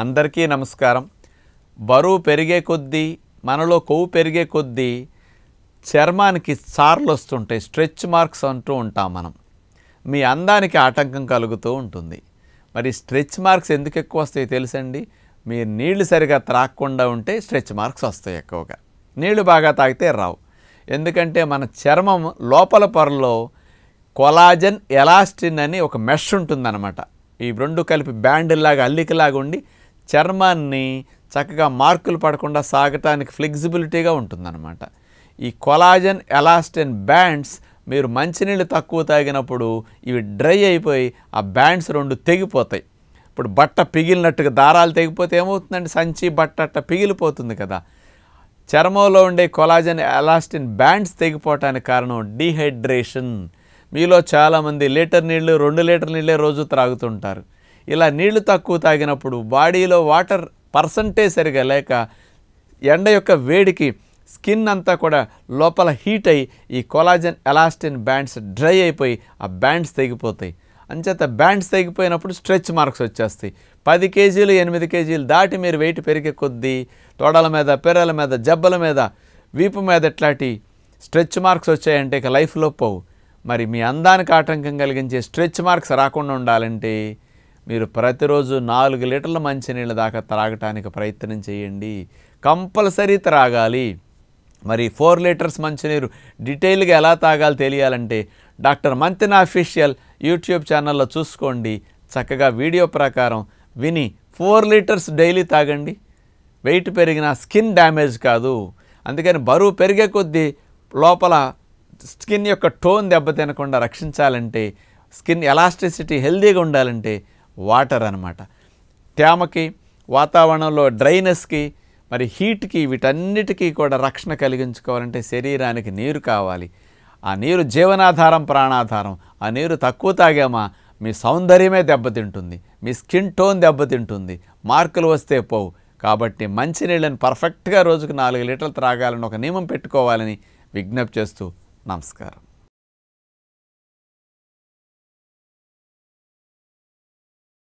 అందరికీ నమస్కారం. బరువు పెరిగే కొద్దీ మనలో కొవ్వు పెరిగే కొద్దీ చర్మానికి చార్లు వస్తుంటాయి స్ట్రెచ్ మార్క్స్ అంటూ ఉంటాం మనం. మీ అందానికి ఆటంకం కలుగుతూ ఉంటుంది. మరి స్ట్రెచ్ మార్క్స్ ఎందుకు ఎక్కువ వస్తాయి తెలుసండి? మీరు నీళ్ళు సరిగా త్రాగకుండా ఉంటే స్ట్రెచ్ మార్క్స్ వస్తాయి ఎక్కువగా. నీళ్ళు బాగా తాగితే రావు. ఎందుకంటే మన చర్మం లోపల పొరలో కొలాజన్ ఎలాస్టిన్ అని ఒక మెష్ ఉంటుందన్నమాట. ఈ రెండు కలిపి బ్యాండ్లాగా అల్లికలాగా ఉండి చర్మాన్ని చక్కగా మార్కులు పడకుండా సాగటానికి ఫ్లెక్సిబిలిటీగా ఉంటుందన్నమాట. ఈ కొలాజన్ ఎలాస్టిన్ బ్యాండ్స్ మీరు మంచినీళ్ళు తక్కువ తాగినప్పుడు ఇవి డ్రై అయిపోయి ఆ బ్యాండ్స్ రెండు తెగిపోతాయి. ఇప్పుడు బట్ట పిగిలినట్టుగా దారాలు తెగిపోతే ఏమవుతుందండి? సంచి బట్ట అట్ట పిగిలిపోతుంది కదా. చర్మంలో ఉండే కొలాజన్ ఎలాస్టిన్ బ్యాండ్స్ తెగిపోవటానికి కారణం డీహైడ్రేషన్. మీలో చాలామంది లీటర్ నీళ్ళు రెండు లీటర్ నీళ్ళే రోజు త్రాగుతుంటారు. ఇలా నీళ్ళు తక్కువ తాగినప్పుడు బాడీలో వాటర్ పర్సంటేజ్ సరిగా లేక ఎండ యొక్క వేడికి స్కిన్ అంతా కూడా లోపల హీట్ అయ్యి ఈ కొలాజన్ ఎలాస్టిన్ బ్యాండ్స్ డ్రై అయిపోయి ఆ బ్యాండ్స్ తెగిపోతాయి. అంచేత బ్యాండ్స్ తెగిపోయినప్పుడు స్ట్రెచ్ మార్క్స్ వచ్చేస్తాయి. పది కేజీలు ఎనిమిది కేజీలు దాటి మీరు వెయిట్ పెరిగే కొద్దీ తొడల మీద పెర్రల మీద జబ్బల మీద వీపు మీద ఇట్లాంటి స్ట్రెచ్ మార్క్స్ వచ్చాయంటే ఇక లైఫ్లో పోవు. మరి మీ అందానికి ఆటంకం కలిగించే స్ట్రెచ్ మార్క్స్ రాకుండా ఉండాలంటే మీరు ప్రతిరోజు నాలుగు లీటర్ల మంచినీళ్ళ దాకా త్రాగటానికి ప్రయత్నం చేయండి. కంపల్సరీ త్రాగాలి. మరి ఫోర్ లీటర్స్ మంచినీరు డీటెయిల్గా ఎలా తాగాలో తెలియాలంటే డాక్టర్ మంతిన అఫీషియల్ యూట్యూబ్ ఛానల్లో చూసుకోండి. చక్కగా వీడియో ప్రకారం విని ఫోర్ లీటర్స్ డైలీ తాగండి. వెయిట్ పెరిగిన స్కిన్ డ్యామేజ్ కాదు. అందుకని బరువు పెరిగే కొద్దీ లోపల స్కిన్ యొక్క టోన్ దెబ్బతినకుండా రక్షించాలంటే స్కిన్ ఎలాస్టిసిటీ హెల్దీగా ఉండాలంటే వాటర్ అనమాట తేమకి వాతావరణంలో డ్రైనెస్కి మరి హీట్కి వీటన్నిటికీ కూడా రక్షణ కలిగించుకోవాలంటే శరీరానికి నీరు కావాలి. ఆ నీరు జీవనాధారం ప్రాణాధారం. ఆ నీరు తక్కువ తాగామా? మీ సౌందర్యమే దెబ్బతింటుంది. మీ స్కిన్ టోన్ దెబ్బతింటుంది. మార్కులు వస్తే పోవు. కాబట్టి మంచినీళ్ళని పర్ఫెక్ట్గా రోజుకు నాలుగు లీటర్లు త్రాగాలని ఒక నియమం పెట్టుకోవాలని విజ్ఞప్తి చేస్తూ నమస్కారం.